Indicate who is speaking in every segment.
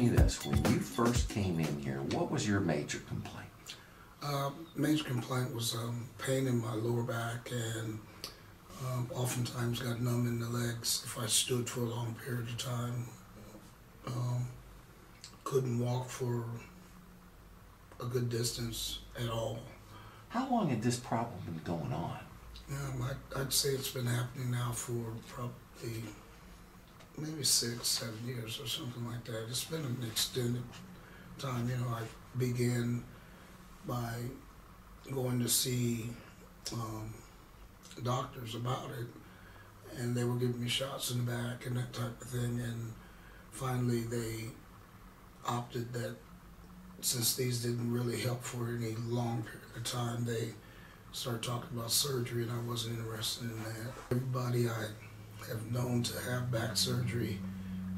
Speaker 1: me this, when you first came in here, what was your major complaint?
Speaker 2: Uh, major complaint was um, pain in my lower back and um, oftentimes got numb in the legs if I stood for a long period of time. Um, couldn't walk for a good distance at all.
Speaker 1: How long had this problem been going on?
Speaker 2: Um, I, I'd say it's been happening now for probably maybe six, seven years or something like that. It's been an extended time. You know, I began by going to see um, doctors about it, and they were giving me shots in the back and that type of thing. And finally, they opted that since these didn't really help for any long period of time, they started talking about surgery, and I wasn't interested in that. Everybody I have known to have back surgery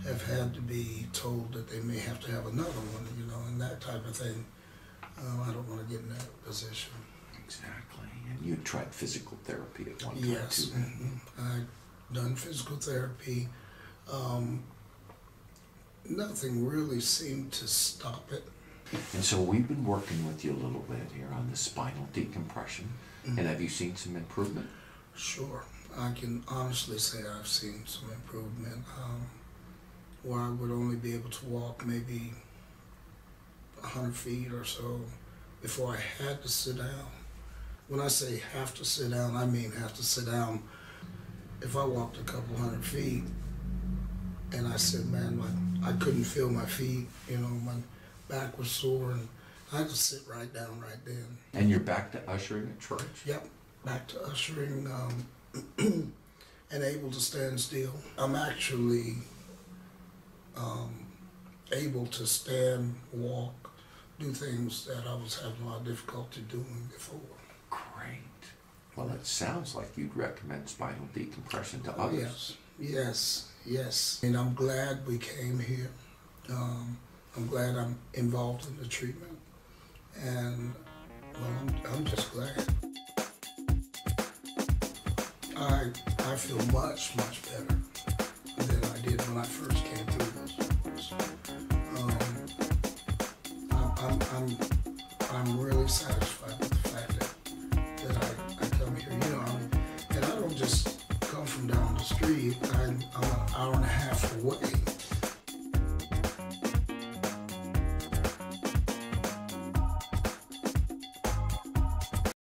Speaker 2: have had to be told that they may have to have another one, you know, and that type of thing. Um, I don't want to get in that position.
Speaker 1: Exactly. And you tried physical therapy at one time
Speaker 2: Yes,
Speaker 1: too.
Speaker 2: mhm. I've done physical therapy. Um, nothing really seemed to stop it.
Speaker 1: And so we've been working with you a little bit here on the spinal decompression.
Speaker 2: Mm-hmm.
Speaker 1: And have you seen some improvement?
Speaker 2: Sure, I can honestly say I've seen some improvement. Um, where I would only be able to walk maybe 100 feet or so before I had to sit down. When I say have to sit down, I mean have to sit down. If I walked a couple hundred feet and I said, man, my, I couldn't feel my feet, you know, my back was sore, and I had to sit right down right then.
Speaker 1: And you're back to ushering at church?
Speaker 2: Yep, back to ushering um, and able to stand still. I'm actually um, able to stand, walk, do things that I was having a lot of difficulty doing before.
Speaker 1: Great. Well, it sounds like you'd recommend spinal decompression to
Speaker 2: Oh,
Speaker 1: others.
Speaker 2: yes, yes, yes. And I'm glad we came here. Um, I'm glad I'm involved in the treatment. And, well, I'm, I'm just glad. I, I feel much, much better than I did when I first came through this. Um, I'm, I'm, I'm, really satisfied with the fact that, that I, I come here. You know, I'm, and I don't just come from down the street. I'm, I'm an hour and a half away